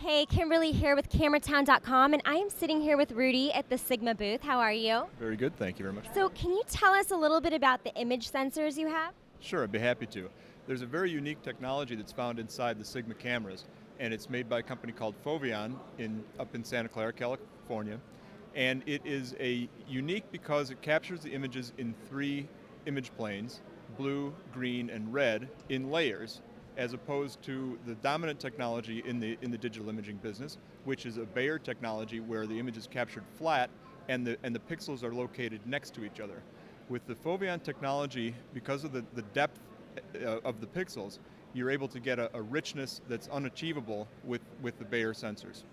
Hey, Kimberly here with CameraTown.com, and I am sitting here with Rudy at the Sigma booth. How are you? Very good, thank you very much. So, can you tell us a little bit about the image sensors you have? Sure, I'd be happy to. There's a very unique technology that's found inside the Sigma cameras, and it's made by a company called Foveon in, up in Santa Clara, California. And it is a unique because it captures the images in three image planes, blue, green, and red, in layers, as opposed to the dominant technology in the, in the digital imaging business, which is a Bayer technology where the image is captured flat and the, and the pixels are located next to each other. With the Foveon technology, because of the, the depth uh, of the pixels, you're able to get a, a, richness that's unachievable with, with the Bayer sensors.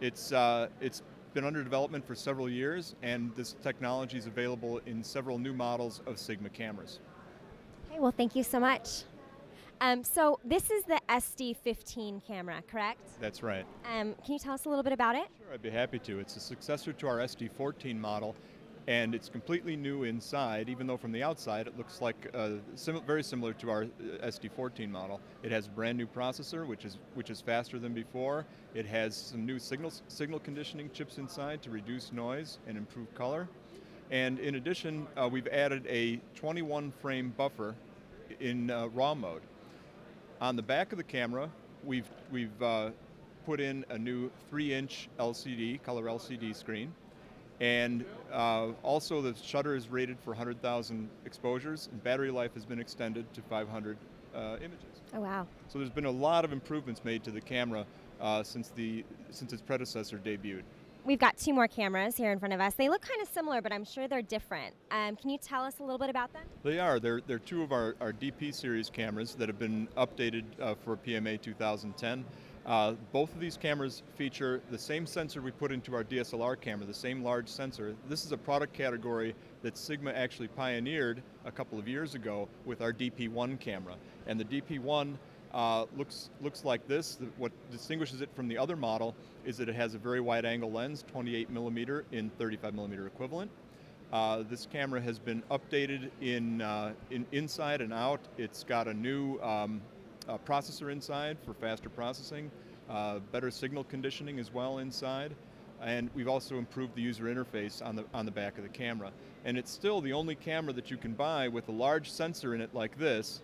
It's, uh, it's been under development for several years, and this technology is available in several new models of Sigma cameras. Okay, well, thank you so much. Um, so this is the SD15 camera, correct? That's right. Um, can you tell us a little bit about it? Sure, I'd be happy to. It's a successor to our SD14 model, and it's completely new inside, even though from the outside it looks like uh, sim very similar to our uh, SD14 model. It has a brand new processor, which is which is faster than before. It has some new signal signal conditioning chips inside to reduce noise and improve color. And in addition, uh, we've added a 21 frame buffer in uh, RAW mode. On the back of the camera, we've, we've uh, put in a new 3-inch LCD, color LCD screen. And uh, also the shutter is rated for 100,000 exposures, and battery life has been extended to 500 uh, images. Oh wow! So there's been a lot of improvements made to the camera uh, since the since its predecessor debuted. We've got two more cameras here in front of us. They look kind of similar, but I'm sure they're different. Um, can you tell us a little bit about them? They are. They're, they're two of our, our DP series cameras that have been updated uh, for PMA 2010. Uh, both of these cameras feature the same sensor we put into our DSLR camera, the same large sensor. This is a product category that Sigma actually pioneered a couple of years ago with our DP1 camera. And the DP1 uh, looks, looks like this. What distinguishes it from the other model is that it has a very wide angle lens, 28 millimeter in 35 millimeter equivalent. Uh, this camera has been updated in, uh, in inside and out. It's got a new um, uh, processor inside for faster processing, uh, better signal conditioning as well inside, and we've also improved the user interface on the, on the back of the camera. And it's still the only camera that you can buy with a large sensor in it like this,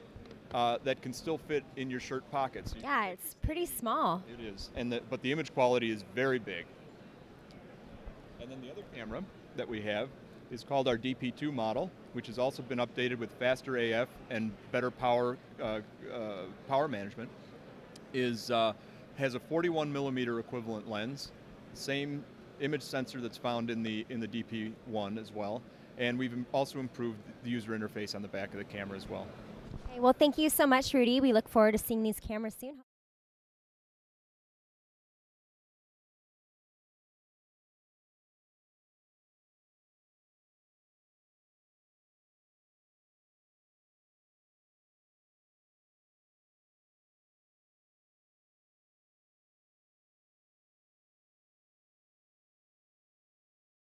uh, that can still fit in your shirt pockets. Yeah, it's pretty small. It is, and the, but the image quality is very big. And then the other camera that we have is called our DP2 model, which has also been updated with faster AF and better power uh, uh, power management. Is uh, has a 41 millimeter equivalent lens, same image sensor that's found in the in the DP1 as well, and we've also improved the user interface on the back of the camera as well. Okay, well, thank you so much, Rudy. We look forward to seeing these cameras soon.